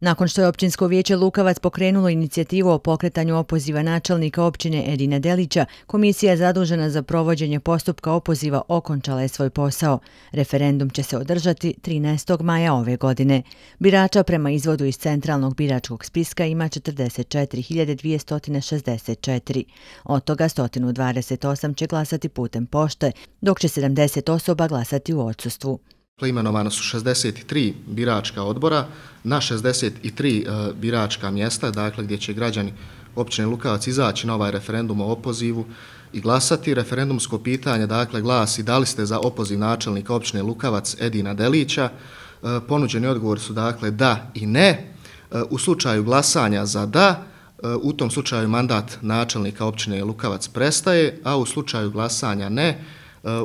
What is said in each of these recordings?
Nakon što je općinsko vijeće Lukavac pokrenulo inicijativu o pokretanju opoziva načelnika općine Edina Delića, komisija zadužena za provođenje postupka opoziva okončala je svoj posao. Referendum će se održati 13. maja ove godine. Birača prema izvodu iz centralnog biračkog spiska ima 44.264. Od toga 128 će glasati putem pošte, dok će 70 osoba glasati u odsustvu. Imenovano su 63 biračka odbora na 63 e, biračka mjesta, dakle gdje će građani općine Lukavac izaći na ovaj referendum o opozivu i glasati. Referendumsko pitanje dakle glasi da li ste za opoziv načelnika općine Lukavac Edina Delića. E, ponuđeni odgovor su dakle da i ne. E, u slučaju glasanja za da, u tom slučaju mandat načelnika općine Lukavac prestaje, a u slučaju glasanja ne,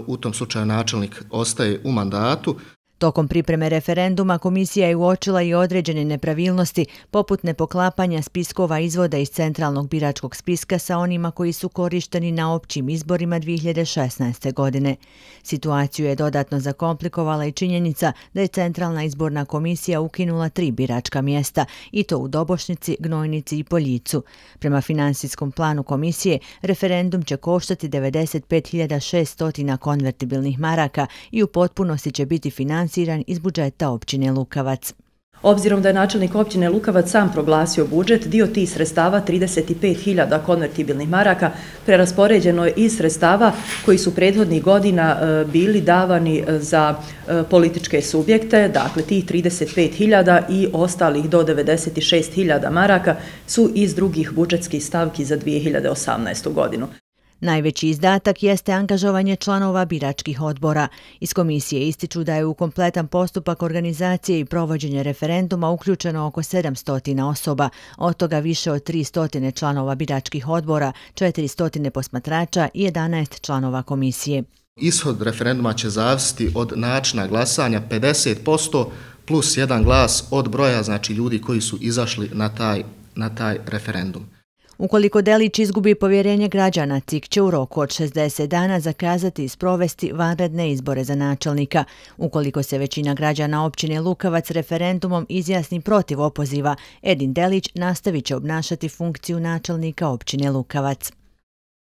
u tom slučaju načelnik ostaje u mandatu. Tokom pripreme referenduma komisija je uočila i određene nepravilnosti poput nepoklapanja spiskova izvoda iz centralnog biračkog spiska sa onima koji su korišteni na općim izborima 2016. godine. Situaciju je dodatno zakomplikovala i činjenica da je centralna izborna komisija ukinula tri biračka mjesta i to u Dobošnici, Gnojnici i Poljicu. Prema finansijskom planu komisije, referendum će koštati 95.600 konvertibilnih maraka i u potpunosti će biti finansijski finansiran iz budžeta općine Lukavac. Obzirom da je načelnik općine Lukavac sam proglasio budžet, dio tih sredstava, 35.000 konvertibilnih maraka, preraspoređeno je iz sredstava koji su prethodnih godina e, bili davani e, za e, političke subjekte, dakle tih 35.000 i ostalih do 96.000 maraka su iz drugih budžetskih stavki za 2018. godinu. Najveći izdatak jeste angažovanje članova biračkih odbora. Iz komisije ističu da je u kompletan postupak organizacije i provođenje referenduma uključeno oko 700 osoba, od toga više od 300 članova biračkih odbora, 400 posmatrača i 11 članova komisije. Ishod referenduma će zavisiti od načina glasanja 50% plus jedan glas od broja znači ljudi koji su izašli na taj, na taj referendum. Ukoliko Delić izgubi povjerenje građana, CIK će u roku od 60 dana zakazati i sprovesti vanredne izbore za načelnika. Ukoliko se većina građana općine Lukavac referendumom izjasni protiv opoziva, Edin Delić nastavit će obnašati funkciju načelnika općine Lukavac.